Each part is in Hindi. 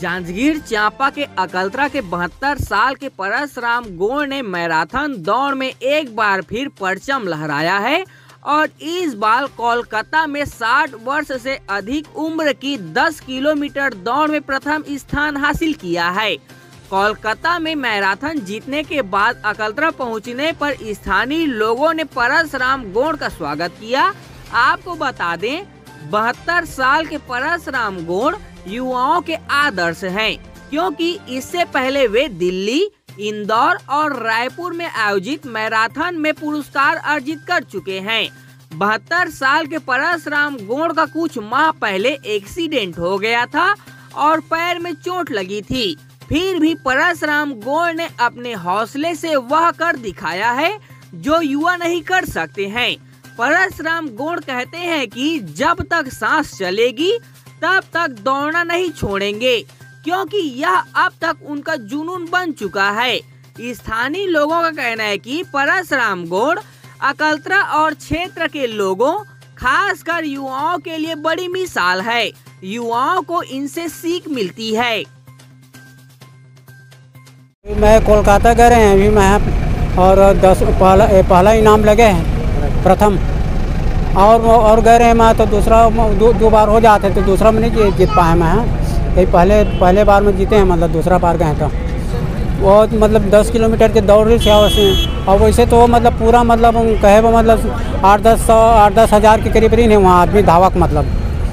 जांजगीर चांपा के अकलतरा के बहत्तर साल के परसराम गोड़ ने मैराथन दौड़ में एक बार फिर परचम लहराया है और इस बार कोलकाता में 60 वर्ष से अधिक उम्र की 10 किलोमीटर दौड़ में प्रथम स्थान हासिल किया है। कोलकाता में मैराथन जीतने के बाद अकलतरा पहुँचने पर स्थानीय लोगों ने परसराम गोड़ का स्वागत किया। आपको बता दें, बहत्तर साल के परसराम गोड़ युवाओं के आदर्श हैं, क्योंकि इससे पहले वे दिल्ली, इंदौर और रायपुर में आयोजित मैराथन में पुरस्कार अर्जित कर चुके हैं। बहत्तर साल के परसराम गोड़ का कुछ माह पहले एक्सीडेंट हो गया था और पैर में चोट लगी थी। फिर भी परसराम गोड़ ने अपने हौसले से वह कर दिखाया है, जो युवा नहीं कर सकते हैं। परसराम गोड़ कहते हैं कि जब तक सांस चलेगी तब तक दौड़ना नहीं छोड़ेंगे, क्योंकि यह अब तक उनका जुनून बन चुका है। स्थानीय लोगों का कहना है कि परसराम गोड़, अकलतरा और क्षेत्र के लोगों, खासकर युवाओं के लिए बड़ी मिसाल है। युवाओं को इनसे सीख मिलती है। मैं कोलकाता गए हैं, अभी मैं और दस, पहला पहला इनाम लगे हैं, प्रथम। और और गए रहे मैं तो दूसरा दो, दो बार हो जाते तो दूसरा में नहीं जीत पाए मैं यही पहले पहले बार में जीते हैं मतलब दूसरा बार गए तो। वो मतलब दस किलोमीटर के दौड़ रही थी और वैसे तो मतलब पूरा मतलब कहे वो मतलब आठ दस सौ आठ दस हज़ार के करीब नहीं है वहाँ आदमी धावक मतलब।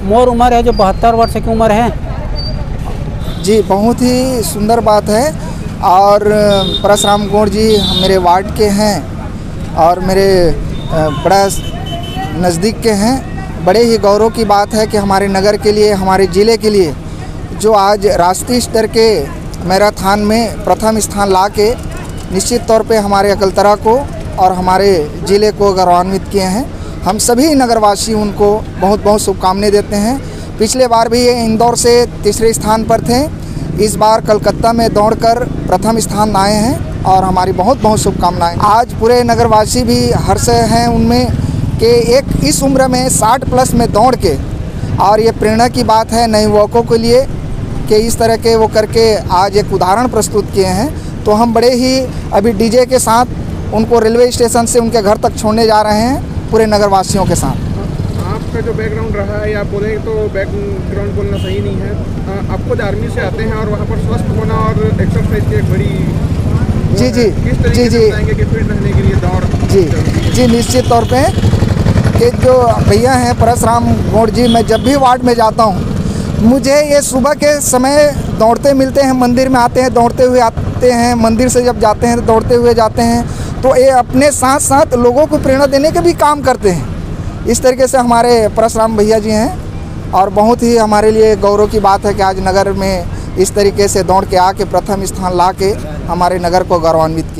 मोर उम्र है जो बहत्तर वर्ष की उम्र है। जी बहुत ही सुंदर बात है। और परसराम गौड़ जी मेरे वार्ड के हैं। और मेरे बड़ा नज़दीक के हैं। बड़े ही गौरव की बात है कि हमारे नगर के लिए, हमारे ज़िले के लिए, जो आज राष्ट्रीय स्तर के मैराथन में प्रथम स्थान ला के निश्चित तौर पे हमारे अकलतरा को और हमारे ज़िले को गौरवान्वित किए हैं, हम सभी नगरवासी उनको बहुत बहुत शुभकामनाएँ देते हैं। पिछले बार भी ये इंदौर से तीसरे स्थान पर थे। इस बार कलकत्ता में दौड़कर प्रथम स्थान आए हैं और हमारी बहुत बहुत शुभकामनाएँ। आज पूरे नगरवासी भी हर्ष हैं उनमें। कि एक इस उम्र में 60 प्लस में दौड़ के और ये प्रेरणा की बात है नए युवकों के लिए कि इस तरह के वो करके आज एक उदाहरण प्रस्तुत किए हैं। तो हम बड़े ही अभी डीजे के साथ उनको रेलवे स्टेशन से उनके घर तक छोड़ने जा रहे हैं पूरे नगरवासियों के साथ। आपका जो बैकग्राउंड रहा है या बोले तो बैकग्राउंड बोलना सही नहीं है। आप खुद आर्मी से आते हैं और वहाँ पर स्वस्थ होना और एक्सरसाइज की एक बड़ी जी, जी, जी, जी। कि फिट रहने के लिए दौड़ जी। जी निश्चित तौर पे कि जो भैया हैं परसराम गौड़ जी, मैं जब भी वार्ड में जाता हूँ, मुझे ये सुबह के समय दौड़ते मिलते हैं, मंदिर में आते हैं, दौड़ते हुए आते हैं, मंदिर से जब जाते हैं, दौड़ते हुए जाते हैं तो ये अपने साथ साथ लोगों को प्रेरणा देने के भी काम करते हैं। इस तरीके से हमारे परसराम भैया जी हैं, और बहुत ही हमारे लिए गौरव की बात है कि आज नगर में इस तरीके से दौड़ के आके प्रथम स्थान ला के हमारे नगर को गौरवान्वित किया।